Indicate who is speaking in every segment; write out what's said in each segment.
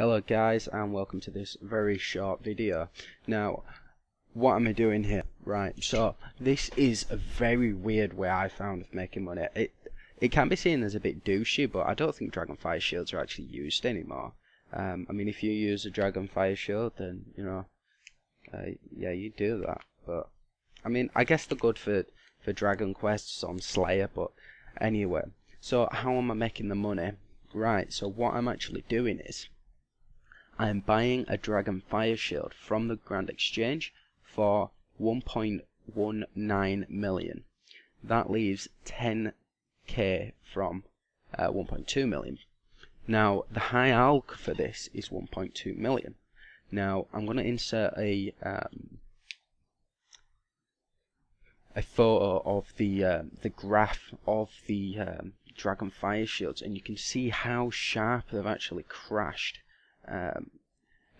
Speaker 1: Hello guys and welcome to this very short video. Now what am I doing here? Right, so this is a very weird way I found of making money. It it can be seen as a bit douchey but I don't think Dragonfire shields are actually used anymore. Um, I mean if you use a Dragonfire shield then you know uh, yeah you do that but I mean I guess they're good for, for Dragon Quests on Slayer but anyway so how am I making the money? Right, so what I'm actually doing is I'm buying a Dragon Fire Shield from the Grand Exchange for 1.19 million. That leaves 10k from uh, 1.2 million. Now, the high alch for this is 1.2 million. Now, I'm going to insert a um, a photo of the uh, the graph of the um, Dragon Fire Shields, and you can see how sharp they've actually crashed um,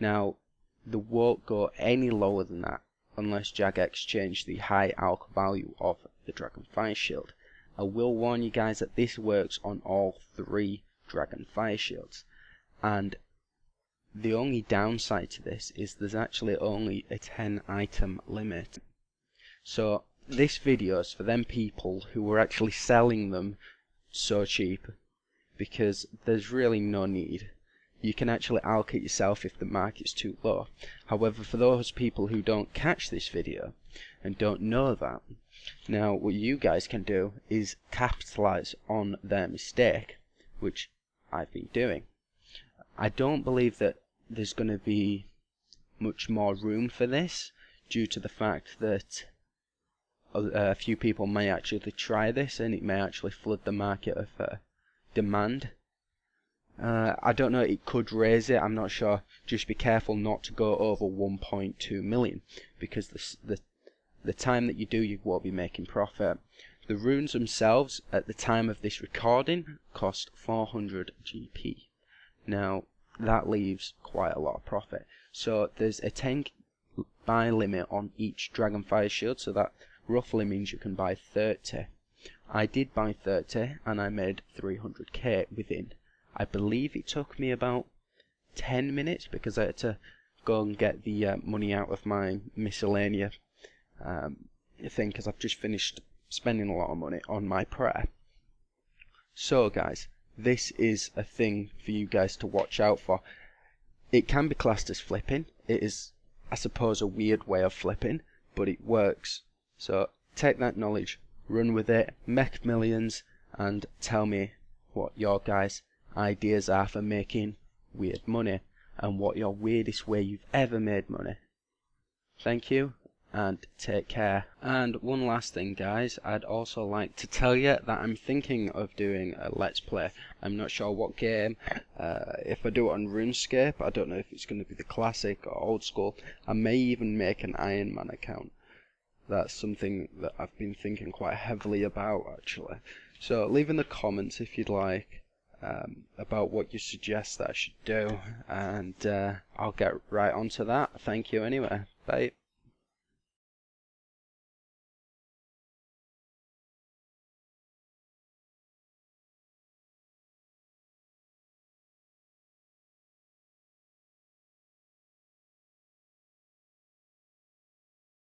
Speaker 1: now, the won't go any lower than that unless Jagex change the high alch value of the Dragon Fire Shield. I will warn you guys that this works on all three Dragon Fire Shields. And the only downside to this is there's actually only a 10 item limit. So this video is for them people who were actually selling them so cheap because there's really no need you can actually allocate yourself if the market's too low. However, for those people who don't catch this video and don't know that, now what you guys can do is capitalize on their mistake, which I've been doing. I don't believe that there's going to be much more room for this due to the fact that a, few people may actually try this and it may actually flood the market of uh, demand uh, I don't know, it could raise it, I'm not sure. Just be careful not to go over 1.2 million because the, the, the time that you do, you won't be making profit. The runes themselves, at the time of this recording, cost 400 GP. Now, that leaves quite a lot of profit. So there's a 10 buy limit on each Dragonfire shield, so that roughly means you can buy 30. I did buy 30 and I made 300k within I believe it took me about 10 minutes because I had to go and get the uh, money out of my Miscellania um, thing because I've just finished spending a lot of money on my prayer. So guys, this is a thing for you guys to watch out for. It can be classed as flipping. It is, I suppose, a weird way of flipping, but it works. So take that knowledge, run with it, make millions, and tell me what your guys ideas are for making weird money and what your weirdest way you've ever made money. Thank you and take care. And one last thing guys, I'd also like to tell you that I'm thinking of doing a let's play. I'm not sure what game, uh, if I do it on RuneScape, I don't know if it's going to be the classic or old school. I may even make an Iron Man account. That's something that I've been thinking quite heavily about actually. So leave in the comments if you'd like um, about what you suggest that I should do, and uh, I'll get right onto that. Thank you anyway. Bye.